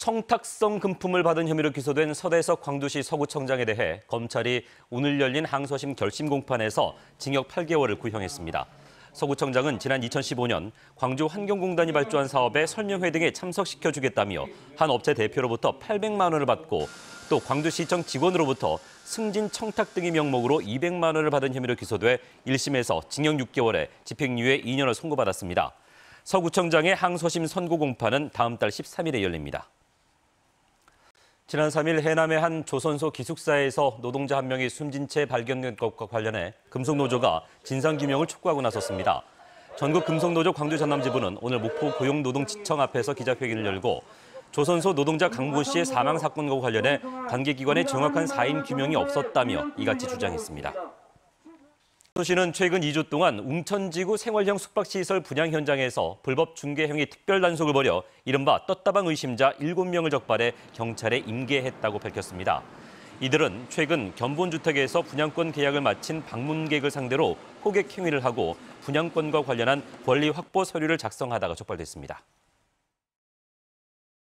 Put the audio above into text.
청탁성 금품을 받은 혐의로 기소된 서대석 광주시 서구청장에 대해 검찰이 오늘 열린 항소심 결심 공판에서 징역 8개월을 구형했습니다. 서구청장은 지난 2015년 광주 환경공단이 발주한 사업에 설명회 등에 참석시켜주겠다며 한 업체 대표로부터 800만 원을 받고 또 광주시청 직원으로부터 승진 청탁 등의 명목으로 200만 원을 받은 혐의로 기소돼 1심에서 징역 6개월에 집행유예 2년을 선고받았습니다. 서구청장의 항소심 선고 공판은 다음 달 13일에 열립니다. 지난 3일 해남의 한 조선소 기숙사에서 노동자 한 명이 숨진 채 발견된 것과 관련해 금속노조가 진상규명을 촉구하고 나섰습니다. 전국 금속노조 광주 전남지부는 오늘 목포 고용노동지청 앞에서 기자회견을 열고 조선소 노동자 강모 씨의 사망 사건과 관련해 관계기관의 정확한 사인 규명이 없었다며 이같이 주장했습니다. 소시는 최근 2주 동안 웅천지구 생활형 숙박시설 분양 현장에서 불법 중개행위 특별 단속을 벌여 이른바 떴다방 의심자 7명을 적발해 경찰에 임계했다고 밝혔습니다. 이들은 최근 견본주택에서 분양권 계약을 마친 방문객을 상대로 호객 행위를 하고 분양권과 관련한 권리 확보 서류를 작성하다가 적발됐습니다.